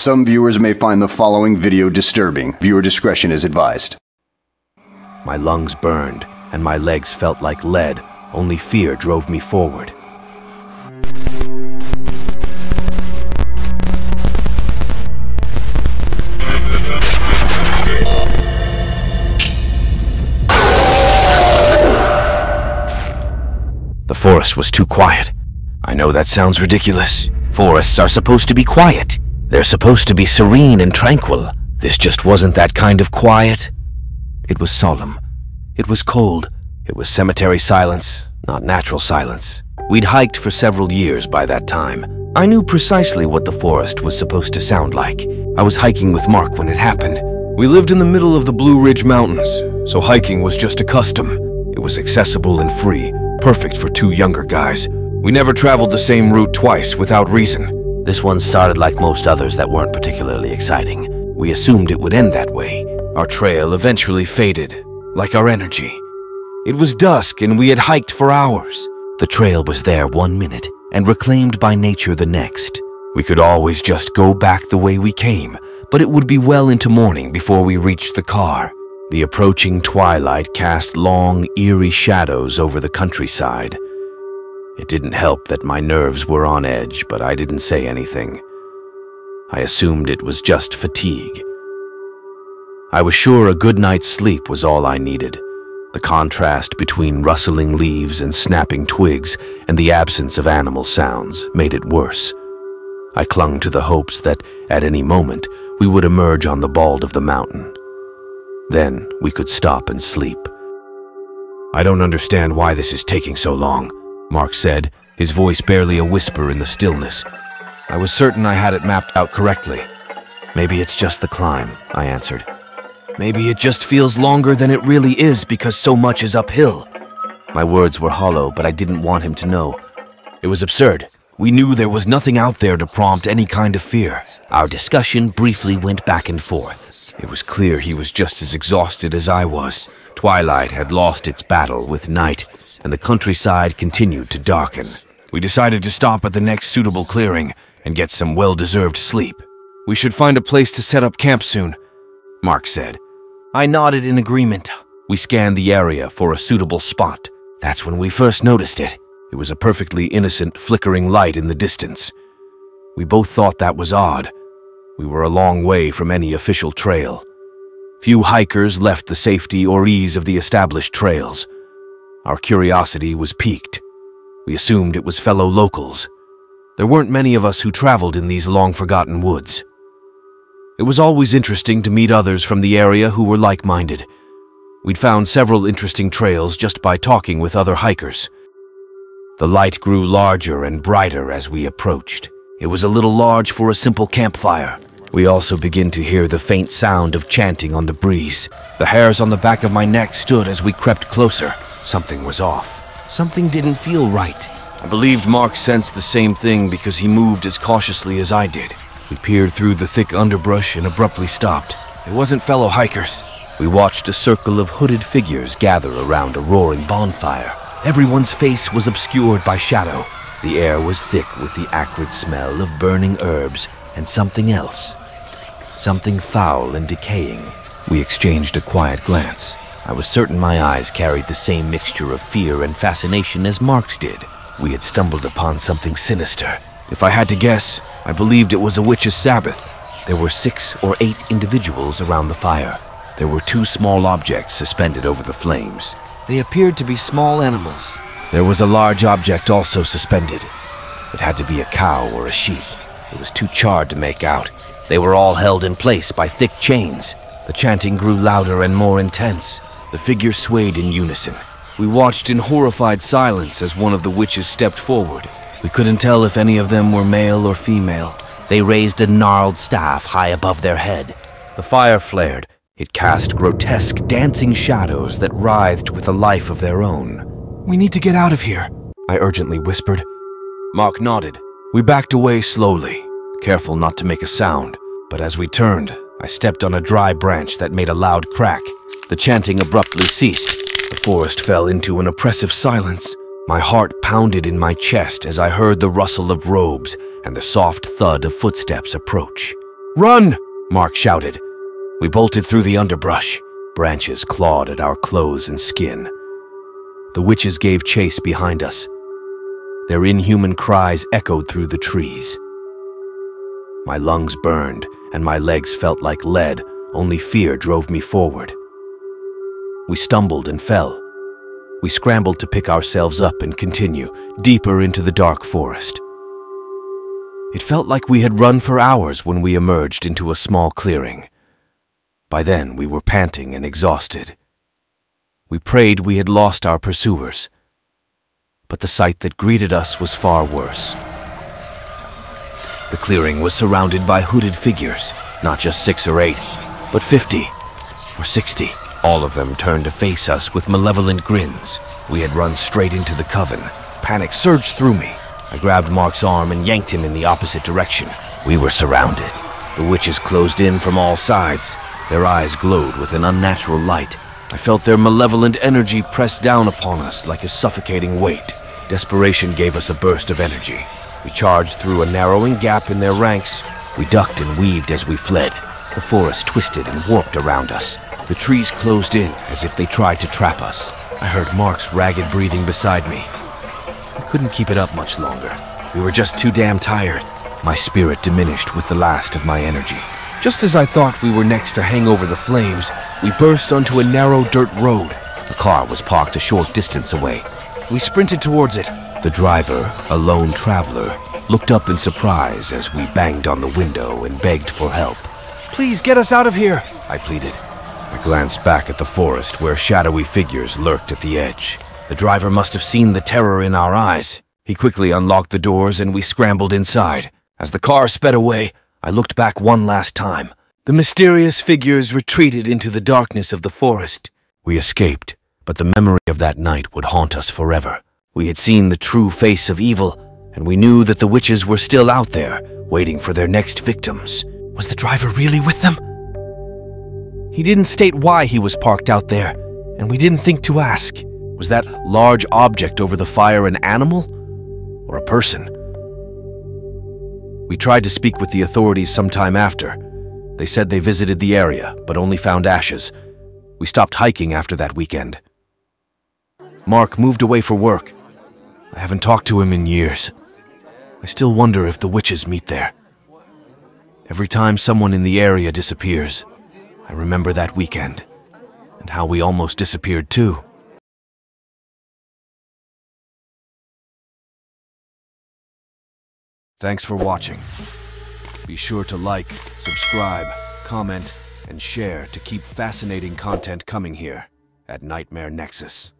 Some viewers may find the following video disturbing. Viewer discretion is advised. My lungs burned, and my legs felt like lead. Only fear drove me forward. The forest was too quiet. I know that sounds ridiculous. Forests are supposed to be quiet. They're supposed to be serene and tranquil. This just wasn't that kind of quiet. It was solemn. It was cold. It was cemetery silence, not natural silence. We'd hiked for several years by that time. I knew precisely what the forest was supposed to sound like. I was hiking with Mark when it happened. We lived in the middle of the Blue Ridge Mountains, so hiking was just a custom. It was accessible and free, perfect for two younger guys. We never traveled the same route twice without reason. This one started like most others that weren't particularly exciting. We assumed it would end that way. Our trail eventually faded, like our energy. It was dusk and we had hiked for hours. The trail was there one minute and reclaimed by nature the next. We could always just go back the way we came, but it would be well into morning before we reached the car. The approaching twilight cast long, eerie shadows over the countryside. It didn't help that my nerves were on edge, but I didn't say anything. I assumed it was just fatigue. I was sure a good night's sleep was all I needed. The contrast between rustling leaves and snapping twigs and the absence of animal sounds made it worse. I clung to the hopes that, at any moment, we would emerge on the bald of the mountain. Then we could stop and sleep. I don't understand why this is taking so long, Mark said, his voice barely a whisper in the stillness. I was certain I had it mapped out correctly. Maybe it's just the climb, I answered. Maybe it just feels longer than it really is because so much is uphill. My words were hollow, but I didn't want him to know. It was absurd. We knew there was nothing out there to prompt any kind of fear. Our discussion briefly went back and forth. It was clear he was just as exhausted as I was. Twilight had lost its battle with night, and the countryside continued to darken. We decided to stop at the next suitable clearing and get some well-deserved sleep. We should find a place to set up camp soon, Mark said. I nodded in agreement. We scanned the area for a suitable spot. That's when we first noticed it. It was a perfectly innocent, flickering light in the distance. We both thought that was odd. We were a long way from any official trail. Few hikers left the safety or ease of the established trails. Our curiosity was piqued. We assumed it was fellow locals. There weren't many of us who traveled in these long-forgotten woods. It was always interesting to meet others from the area who were like-minded. We'd found several interesting trails just by talking with other hikers. The light grew larger and brighter as we approached. It was a little large for a simple campfire. We also begin to hear the faint sound of chanting on the breeze. The hairs on the back of my neck stood as we crept closer. Something was off. Something didn't feel right. I believed Mark sensed the same thing because he moved as cautiously as I did. We peered through the thick underbrush and abruptly stopped. It wasn't fellow hikers. We watched a circle of hooded figures gather around a roaring bonfire. Everyone's face was obscured by shadow. The air was thick with the acrid smell of burning herbs and something else. Something foul and decaying. We exchanged a quiet glance. I was certain my eyes carried the same mixture of fear and fascination as Mark's did. We had stumbled upon something sinister. If I had to guess, I believed it was a witch's Sabbath. There were six or eight individuals around the fire. There were two small objects suspended over the flames. They appeared to be small animals. There was a large object also suspended. It had to be a cow or a sheep. It was too charred to make out. They were all held in place by thick chains. The chanting grew louder and more intense. The figures swayed in unison. We watched in horrified silence as one of the witches stepped forward. We couldn't tell if any of them were male or female. They raised a gnarled staff high above their head. The fire flared. It cast grotesque, dancing shadows that writhed with a life of their own. We need to get out of here, I urgently whispered. Mark nodded. We backed away slowly, careful not to make a sound. But as we turned, I stepped on a dry branch that made a loud crack. The chanting abruptly ceased. The forest fell into an oppressive silence. My heart pounded in my chest as I heard the rustle of robes and the soft thud of footsteps approach. Run! Mark shouted. We bolted through the underbrush. Branches clawed at our clothes and skin. The witches gave chase behind us. Their inhuman cries echoed through the trees. My lungs burned, and my legs felt like lead, only fear drove me forward. We stumbled and fell. We scrambled to pick ourselves up and continue, deeper into the dark forest. It felt like we had run for hours when we emerged into a small clearing. By then, we were panting and exhausted. We prayed we had lost our pursuers. But the sight that greeted us was far worse. The clearing was surrounded by hooded figures, not just six or eight, but fifty or sixty. All of them turned to face us with malevolent grins. We had run straight into the coven. Panic surged through me. I grabbed Mark's arm and yanked him in the opposite direction. We were surrounded. The witches closed in from all sides. Their eyes glowed with an unnatural light. I felt their malevolent energy press down upon us like a suffocating weight. Desperation gave us a burst of energy. We charged through a narrowing gap in their ranks. We ducked and weaved as we fled. The forest twisted and warped around us. The trees closed in as if they tried to trap us. I heard Mark's ragged breathing beside me. I couldn't keep it up much longer. We were just too damn tired. My spirit diminished with the last of my energy. Just as I thought we were next to hang over the flames, we burst onto a narrow dirt road. The car was parked a short distance away. We sprinted towards it. The driver, a lone traveler, looked up in surprise as we banged on the window and begged for help. Please get us out of here, I pleaded. I glanced back at the forest where shadowy figures lurked at the edge. The driver must have seen the terror in our eyes. He quickly unlocked the doors and we scrambled inside. As the car sped away, I looked back one last time. The mysterious figures retreated into the darkness of the forest. We escaped, but the memory of that night would haunt us forever. We had seen the true face of evil, and we knew that the witches were still out there, waiting for their next victims. Was the driver really with them? He didn't state why he was parked out there, and we didn't think to ask. Was that large object over the fire an animal or a person? We tried to speak with the authorities sometime after. They said they visited the area, but only found ashes. We stopped hiking after that weekend. Mark moved away for work. I haven't talked to him in years. I still wonder if the witches meet there. Every time someone in the area disappears, I remember that weekend and how we almost disappeared too. Thanks for watching. Be sure to like, subscribe, comment, and share to keep fascinating content coming here at Nightmare Nexus.